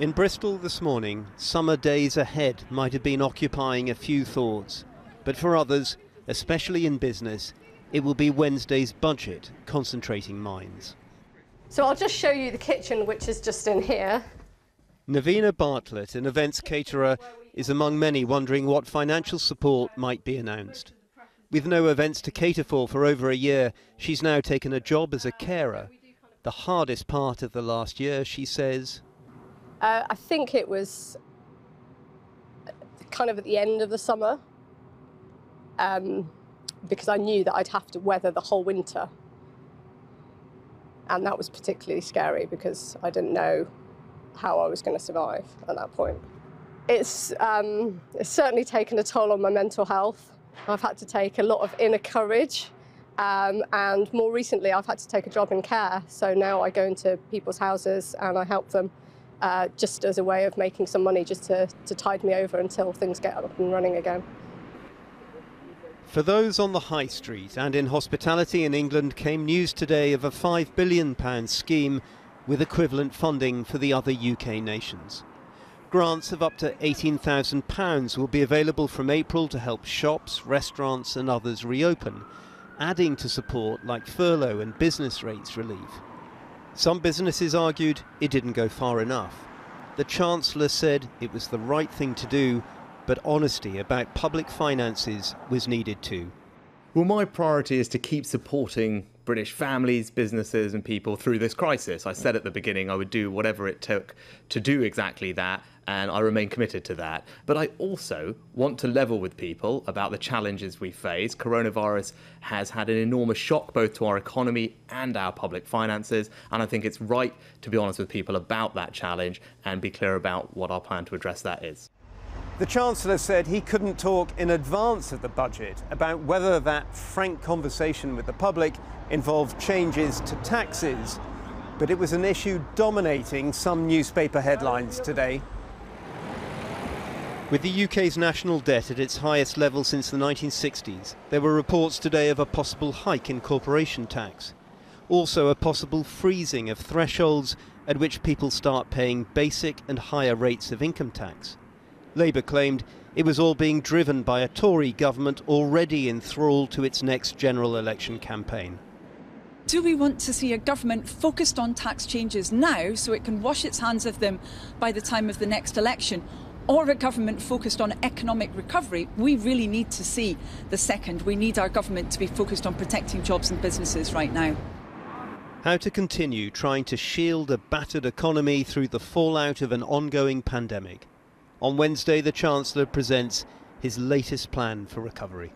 In Bristol this morning, summer days ahead might have been occupying a few thoughts. But for others, especially in business, it will be Wednesday's budget concentrating minds. So I'll just show you the kitchen, which is just in here. Navina Bartlett, an events caterer, is among many wondering what financial support might be announced. With no events to cater for for over a year, she's now taken a job as a carer. The hardest part of the last year, she says, Uh, I think it was kind of at the end of the summer um, because I knew that I'd have to weather the whole winter. And that was particularly scary because I didn't know how I was going to survive at that point. It's, um, it's certainly taken a toll on my mental health. I've had to take a lot of inner courage. Um, and more recently, I've had to take a job in care. So now I go into people's houses and I help them uh, just as a way of making some money just to, to tide me over until things get up and running again. For those on the high street and in hospitality in England came news today of a £5 billion scheme with equivalent funding for the other UK nations. Grants of up to £18,000 will be available from April to help shops, restaurants and others reopen, adding to support like furlough and business rates relief. Some businesses argued it didn't go far enough. The Chancellor said it was the right thing to do, but honesty about public finances was needed too. Well, my priority is to keep supporting British families, businesses, and people through this crisis. I said at the beginning I would do whatever it took to do exactly that, and I remain committed to that. But I also want to level with people about the challenges we face. Coronavirus has had an enormous shock both to our economy and our public finances, and I think it's right to be honest with people about that challenge and be clear about what our plan to address that is. The Chancellor said he couldn't talk in advance of the budget about whether that frank conversation with the public involved changes to taxes, but it was an issue dominating some newspaper headlines today. With the UK's national debt at its highest level since the 1960s, there were reports today of a possible hike in corporation tax. Also, a possible freezing of thresholds at which people start paying basic and higher rates of income tax. Labour claimed it was all being driven by a Tory government already enthralled to its next general election campaign. Do we want to see a government focused on tax changes now so it can wash its hands of them by the time of the next election? Or a government focused on economic recovery? We really need to see the second. We need our government to be focused on protecting jobs and businesses right now. How to continue trying to shield a battered economy through the fallout of an ongoing pandemic. On Wednesday, the Chancellor presents his latest plan for recovery.